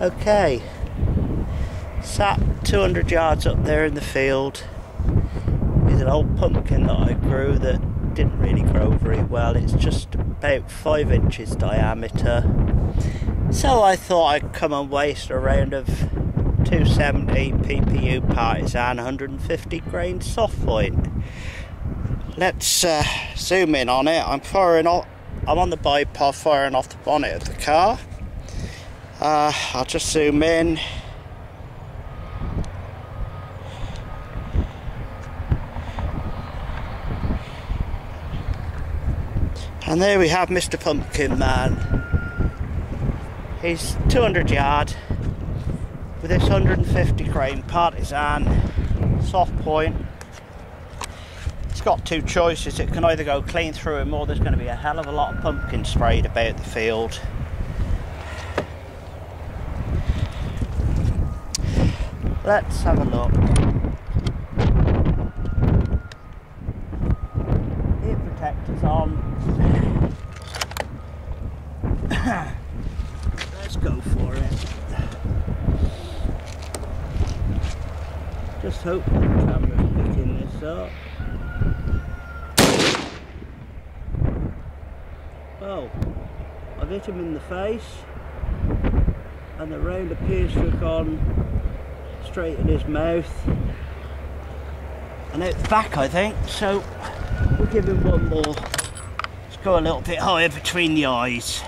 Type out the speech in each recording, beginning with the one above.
Okay, sat 200 yards up there in the field with an old pumpkin that I grew that didn't really grow very well. It's just about 5 inches diameter. So I thought I'd come and waste a round of 270 PPU Partizan 150 grain soft point. Let's uh, zoom in on it. I'm firing off, I'm on the bipod firing off the bonnet of the car. Uh, I'll just zoom in. And there we have Mr. Pumpkin Man. He's 200 yard with this 150 grain Partizan soft point. It's got two choices. It can either go clean through him or there's going to be a hell of a lot of pumpkin sprayed about the field. Let's have a look. Ear protectors on. Let's go for it. Just hope the camera's picking this up. Well, I've hit him in the face and the round appears to have gone straight in his mouth. And out the back I think. So we'll give him one more. Let's go a little bit higher between the eyes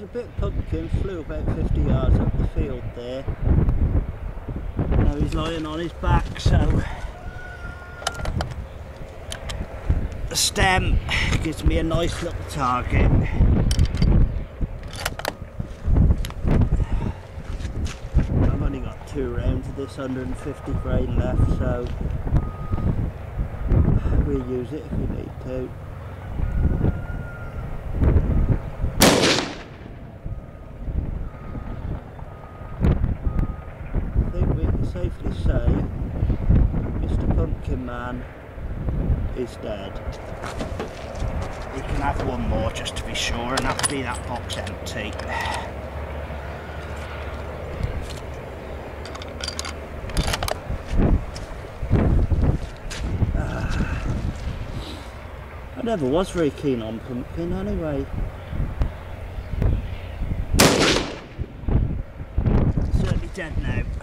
There's a bit pumpkin, flew about 50 yards up the field there. Now he's lying on his back, so the stem gives me a nice little target. I've only got two rounds of this 150 grain left, so we'll use it if we need to. I think we can safely say Mr. Pumpkin Man is dead. We can have one more just to be sure and to be that box empty. Ah. I never was very keen on pumpkin anyway. certainly dead now.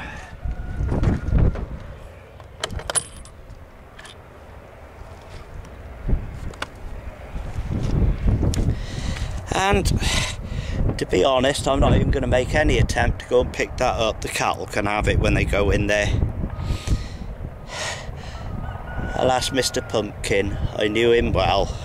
And to be honest, I'm not even going to make any attempt to go and pick that up. The cattle can have it when they go in there. Alas, Mr. Pumpkin, I knew him well.